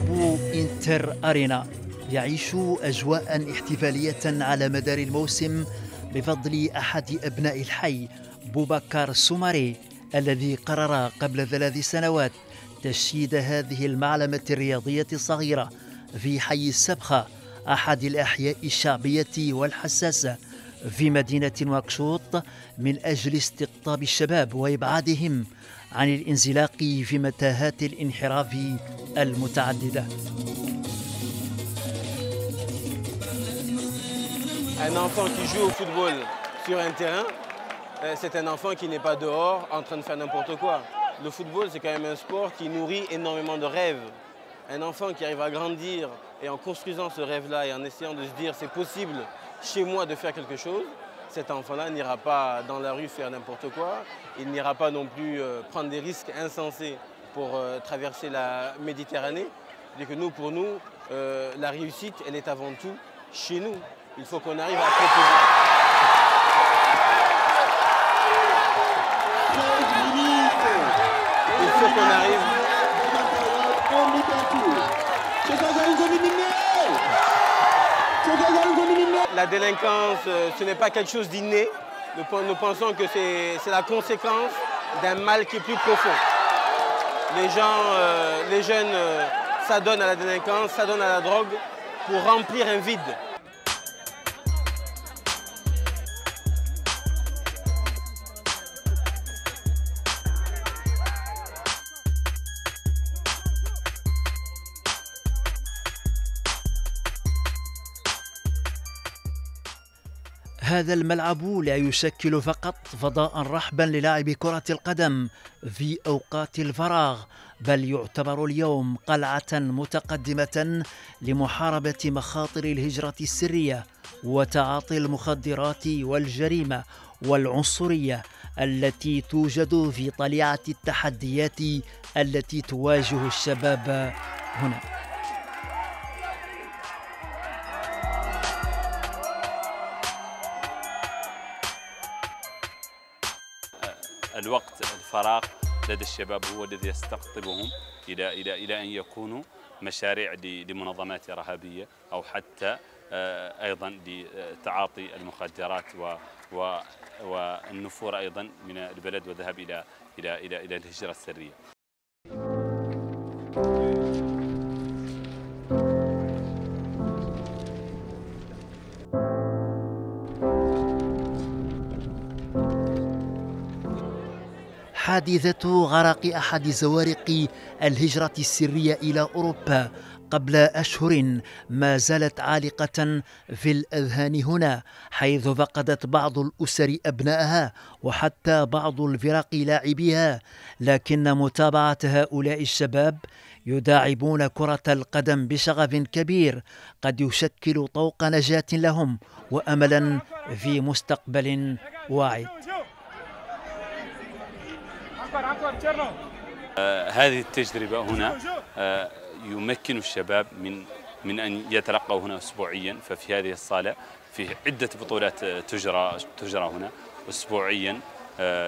ملعب انتر ارينا يعيش اجواء احتفاليه على مدار الموسم بفضل احد ابناء الحي بوبكار سوماري الذي قرر قبل ثلاث سنوات تشييد هذه المعلمه الرياضيه الصغيره في حي السبخه احد الاحياء الشعبيه والحساسه في مدينه واكشوط من اجل استقطاب الشباب وابعادهم Un enfant qui joue au football sur un terrain, euh, c'est un enfant qui n'est pas dehors en train de faire n'importe quoi. Le football, c'est quand même un sport qui nourrit énormément de rêves. Un enfant qui arrive à grandir et en construisant ce rêve-là et en essayant de se dire c'est possible chez moi de faire quelque chose, cet enfant-là n'ira pas dans la rue faire n'importe quoi, il n'ira pas non plus euh, prendre des risques insensés pour euh, traverser la Méditerranée. que nous, pour nous, euh, la réussite, elle est avant tout chez nous. Il faut qu'on arrive à proposer. Il faut qu'on arrive la délinquance, euh, ce n'est pas quelque chose d'inné. Nous, pensons que c'est la conséquence d'un mal qui est plus profond. Les gens, euh, les jeunes euh, s'adonnent à la délinquance, s'adonnent à la drogue pour remplir un vide. هذا الملعب لا يشكل فقط فضاء رحبا للاعب كرة القدم في أوقات الفراغ بل يعتبر اليوم قلعة متقدمة لمحاربة مخاطر الهجرة السرية وتعاطي المخدرات والجريمة والعنصرية التي توجد في طليعة التحديات التي تواجه الشباب هنا الوقت الفراغ لدى الشباب هو الذي يستقطبهم إلى إلى إلى أن يكونوا مشاريع لمنظمات إرهابية أو حتى آه، أيضا لتعاطي المخدرات والنفور أيضا من البلد والذهاب إلى إلى إلى إلى الهجرة السرية حادثة غرق أحد زوارق الهجرة السرية إلى أوروبا قبل أشهر ما زالت عالقة في الأذهان هنا حيث فقدت بعض الأسر أبنائها وحتى بعض الفرق لاعبيها لكن متابعة هؤلاء الشباب يداعبون كرة القدم بشغف كبير قد يشكل طوق نجاة لهم وأملا في مستقبل واعد آه، هذه التجربة هنا آه، يمكن الشباب من من أن يتلقوا هنا أسبوعيا ففي هذه الصالة في عدة بطولات آه، تجرى تجرى هنا أسبوعيا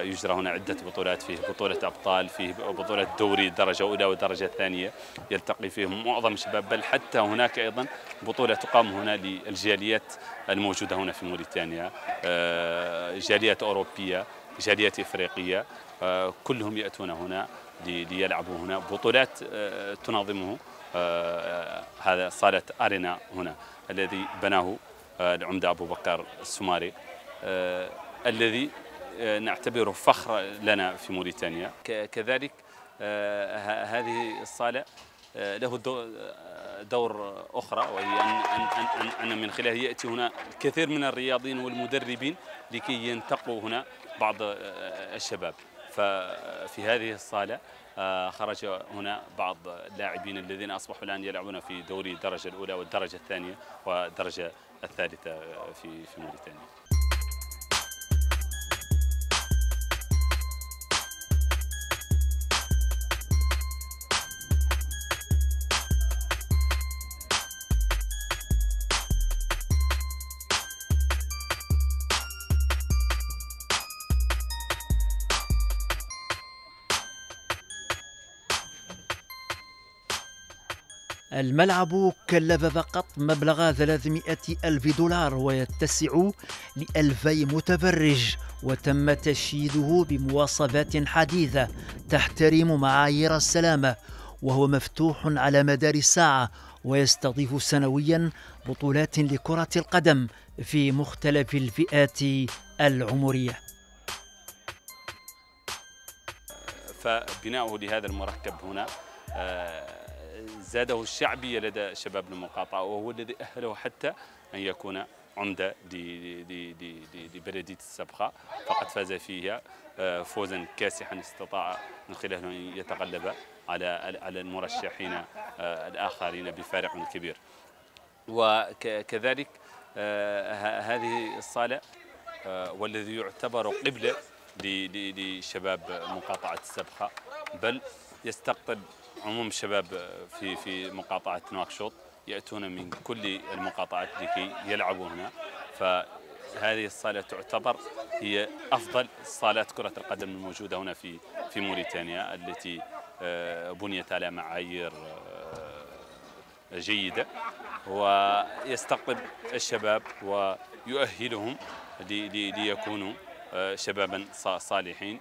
يجرى هنا عدة بطولات فيه بطولة أبطال فيه بطولة دوري درجة أولى ودرجة ثانية يلتقي فيه معظم الشباب بل حتى هناك أيضا بطولة تقام هنا للجاليات الموجودة هنا في موريتانيا جاليات أوروبية جالية إفريقية آه، كلهم يأتون هنا ليلعبوا هنا بطولات آه، تنظمه آه، هذا صالة أرينا هنا الذي بناه العمدة أبو بكر السماري الذي نعتبره فخر لنا في موريتانيا كذلك هذه الصالة له دور أخرى وهي أن, أن, أن, من خلاله يأتي هنا الكثير من الرياضيين والمدربين لكي ينتقوا هنا بعض آه، آه، الشباب ففي هذه الصالة آه، خرج هنا بعض اللاعبين الذين أصبحوا الآن يلعبون في دوري الدرجة الأولى والدرجة الثانية والدرجة الثالثة في في موريتانيا الملعب كلف فقط مبلغ 300 ألف دولار ويتسع لألفي متفرج وتم تشييده بمواصفات حديثة تحترم معايير السلامة وهو مفتوح على مدار الساعة ويستضيف سنويا بطولات لكرة القدم في مختلف الفئات العمرية فبناؤه لهذا المركب هنا آه، زاده الشعبية لدى شباب المقاطعة وهو الذي أهله حتى أن يكون عمدة لبلدية السبخه فقد فاز فيها آه، فوزا كاسحا استطاع من خلاله أن يتغلب على على المرشحين آه، الآخرين بفارق كبير وكذلك آه، هذه الصالة والذي يعتبر قبلة لشباب مقاطعة السبخة بل يستقطب عموم الشباب في في مقاطعه نواكشوط ياتون من كل المقاطعات لكي يلعبوا هنا فهذه الصاله تعتبر هي افضل صالات كره القدم الموجوده هنا في في موريتانيا التي آه، بنيت على معايير آه، جيده ويستقطب الشباب ويؤهلهم ليكونوا آه، شبابا صالحين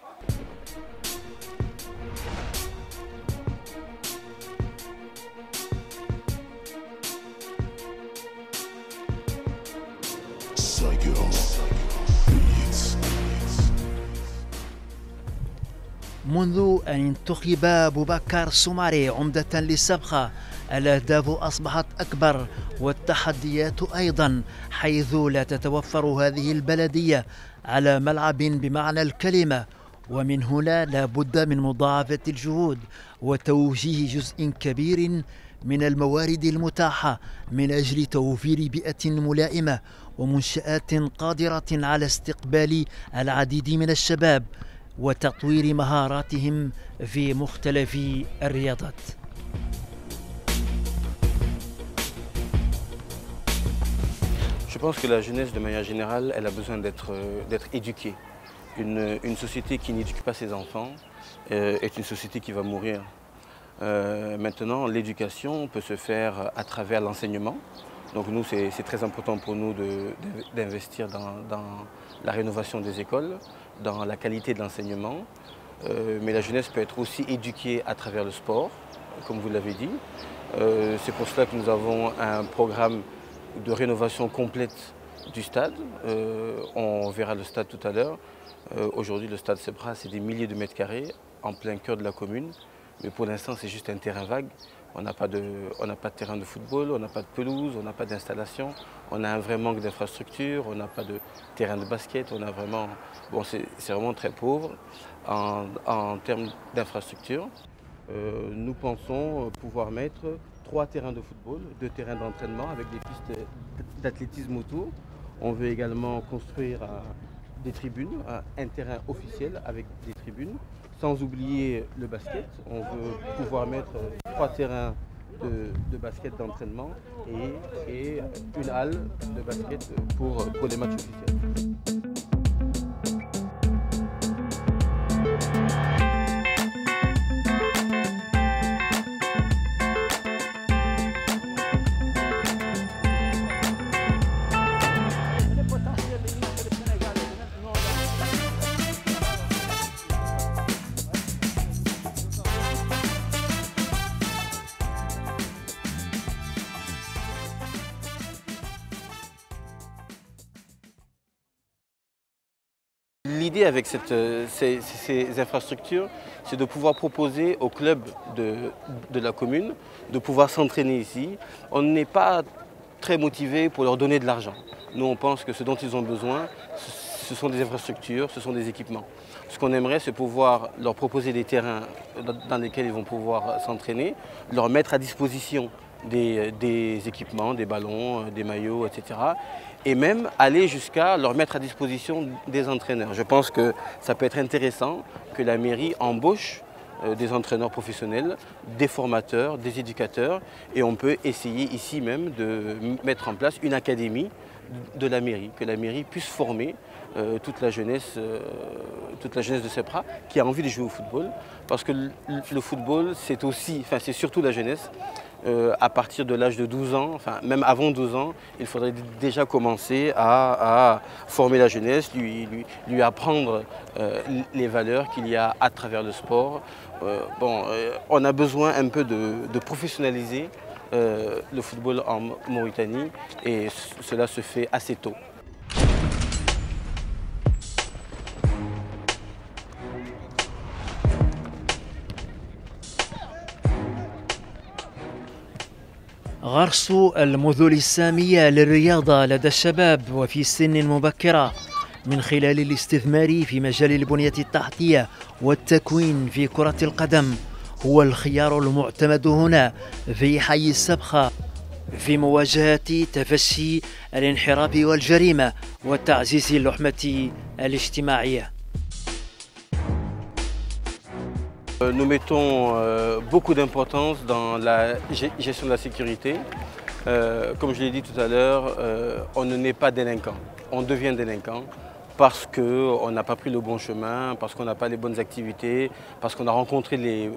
منذ أن انتخب بوبكر السماري عمدة للسبخة الأهداف أصبحت أكبر والتحديات أيضا حيث لا تتوفر هذه البلدية على ملعب بمعنى الكلمة ومن هنا لا بد من مضاعفة الجهود وتوجيه جزء كبير من الموارد المتاحة من أجل توفير بيئة ملائمة ومنشآت قادرة على استقبال العديد من الشباب Je pense que la jeunesse, de manière générale, elle a besoin d'être euh, éduquée. Une, société qui n'éduque pas ses enfants euh, est une société qui va mourir. Euh, maintenant, l'éducation peut se faire à travers l'enseignement, donc nous, c'est très important pour nous d'investir dans, la rénovation des écoles, dans la qualité de l'enseignement. Euh, mais la jeunesse peut être aussi éduquée à travers le sport, comme vous l'avez dit. Euh, c'est pour cela que nous avons un programme de rénovation complète du stade. Euh, on verra le stade tout à l'heure. Aujourd'hui, le stade Sebra, c'est des milliers de mètres carrés en plein cœur de la commune. Mais pour l'instant, c'est juste un terrain vague. On n'a pas, de, terrain de football, on n'a pas de pelouse, on n'a pas d'installation, on a un vrai manque d'infrastructures, on n'a pas de terrain de basket, on a vraiment. c'est vraiment très pauvre en, termes d'infrastructures. Euh, nous pensons pouvoir mettre trois terrains de football, deux terrains d'entraînement avec des pistes d'athlétisme autour. On veut également construire euh, des tribunes, un terrain officiel avec des tribunes sans oublier le basket, on veut pouvoir mettre trois terrains de, basket d'entraînement et, une halle de basket pour, pour les matchs officiels. l'idée avec euh, ces, infrastructures, c'est de pouvoir proposer aux clubs de, la commune de pouvoir s'entraîner ici. On n'est pas très motivé pour leur donner de l'argent. Nous, on pense que ce dont ils ont besoin, ce sont des infrastructures, ce sont des équipements. Ce qu'on aimerait, c'est pouvoir leur proposer des terrains dans lesquels ils vont pouvoir s'entraîner, leur mettre à disposition euh, des, équipements, des ballons, euh, des maillots, etc. Et même aller jusqu'à leur mettre à disposition des entraîneurs. Je pense que ça peut être intéressant que la mairie embauche euh, des entraîneurs professionnels, des formateurs, des éducateurs, et on peut essayer ici même de mettre en place une académie de la mairie, que la mairie puisse former toute, la jeunesse, toute la jeunesse de CEPRA qui a envie de jouer au football. Parce que le, le football, c'est aussi, enfin c'est surtout la jeunesse, euh, à partir de l'âge de 12 ans, enfin même avant 12 ans, il faudrait déjà commencer à, former la jeunesse, lui, apprendre euh, les valeurs qu'il y a à travers le sport. Euh, on a besoin un peu de professionnaliser le football en Mauritanie et cela se fait assez tôt. غرس المذل السامية للرياضة لدى الشباب وفي سن مبكرة من خلال الاستثمار في مجال البنية التحتية والتكوين في كرة القدم هو الخيار المعتمد هنا في حي السبخة في مواجهة تفشي الانحراف والجريمة وتعزيز اللحمة الاجتماعية Euh, nous mettons euh, beaucoup d'importance dans la gestion de la sécurité. Euh, comme je l'ai dit tout à l'heure, on ne naît pas délinquant, on devient délinquant parce qu'on n'a pas pris le bon chemin, parce qu'on n'a pas les bonnes activités, parce qu'on a rencontré les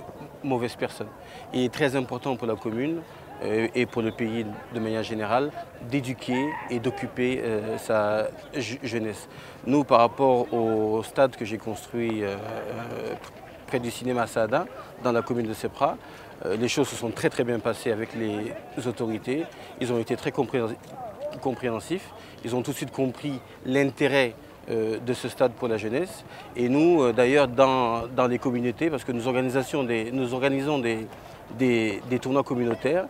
mauvaises personnes. Il est très important pour la commune et pour le pays de manière générale d'éduquer et d'occuper sa jeunesse. Nous, par rapport au stade que j'ai construit du cinéma Saada, dans la commune de Sepra. Euh, les choses se sont très très bien passées avec les autorités. Ils ont été très compréhensifs. Ils ont tout de suite compris l'intérêt euh, de ce stade pour la jeunesse. Et nous, euh, d'ailleurs, dans, les communautés, parce que nous, organisons des, nous organisons des, des, tournois communautaires,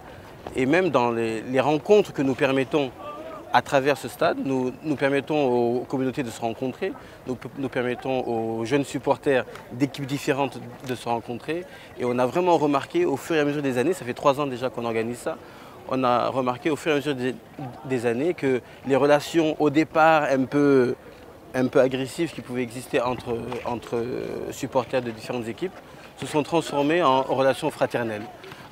et même dans les rencontres que nous permettons à travers ce stade, nous, nous, permettons aux communautés de se rencontrer, nous, nous permettons aux jeunes supporters d'équipes différentes de se rencontrer. Et on a vraiment remarqué au fur et à mesure des années, ça fait trois ans déjà qu'on organise ça, on a remarqué au fur et à mesure des, années que les relations au départ un peu, un peu agressives qui pouvaient exister entre, entre supporters de différentes équipes se sont transformées en relations fraternelles.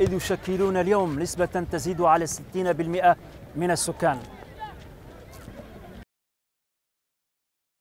إذ يشكلون اليوم نسبة تزيد على 60% من السكان